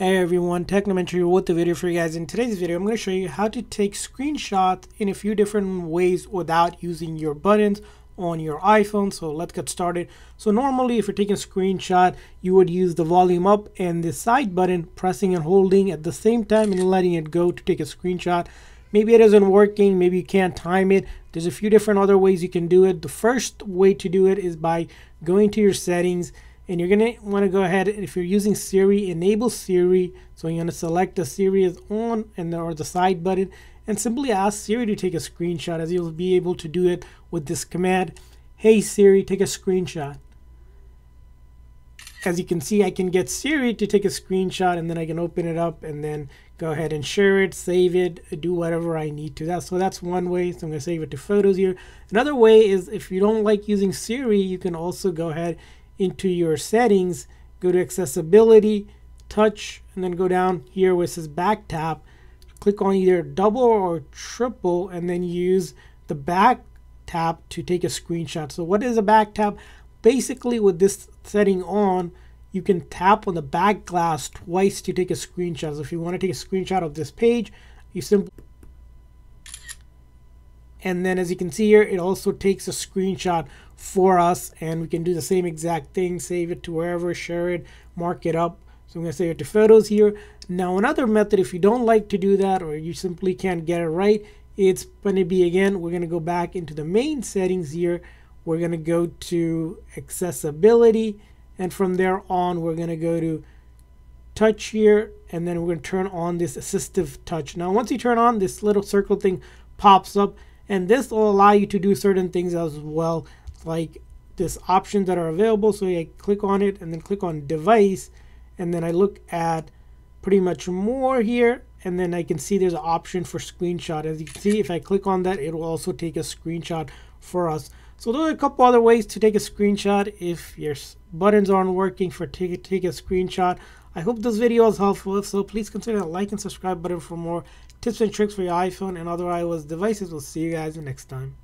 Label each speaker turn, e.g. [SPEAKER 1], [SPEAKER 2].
[SPEAKER 1] Hey everyone, Technomentary with the video for you guys. In today's video, I'm going to show you how to take screenshots in a few different ways without using your buttons on your iPhone. So let's get started. So normally if you're taking a screenshot, you would use the volume up and the side button, pressing and holding at the same time and letting it go to take a screenshot. Maybe it isn't working, maybe you can't time it. There's a few different other ways you can do it. The first way to do it is by going to your settings and you're going to want to go ahead if you're using Siri enable Siri. So you're going to select the Siri is on and or the side button and simply ask Siri to take a screenshot as you'll be able to do it with this command. Hey Siri take a screenshot. As you can see I can get Siri to take a screenshot and then I can open it up and then go ahead and share it save it do whatever I need to. That so that's one way. So I'm gonna save it to photos here. Another way is if you don't like using Siri you can also go ahead into your settings, go to accessibility, touch, and then go down here where it says back tap. Click on either double or triple and then use the back tap to take a screenshot. So what is a back tap? Basically with this setting on, you can tap on the back glass twice to take a screenshot. So if you want to take a screenshot of this page, you simply and then as you can see here it also takes a screenshot for us and we can do the same exact thing save it to wherever share it mark it up. So I'm going to save it to photos here. Now another method if you don't like to do that or you simply can't get it right it's going to be again we're going to go back into the main settings here. We're going to go to accessibility and from there on we're going to go to touch here and then we're going to turn on this assistive touch. Now once you turn on this little circle thing pops up and this will allow you to do certain things as well like this options that are available. So I click on it and then click on device. And then I look at pretty much more here. And then I can see there's an option for screenshot. As you can see if I click on that it will also take a screenshot for us so those are a couple other ways to take a screenshot if your buttons aren't working for take, take a screenshot I hope this video is helpful. So, please consider the like and subscribe button for more tips and tricks for your iPhone and other iOS devices. We'll see you guys next time.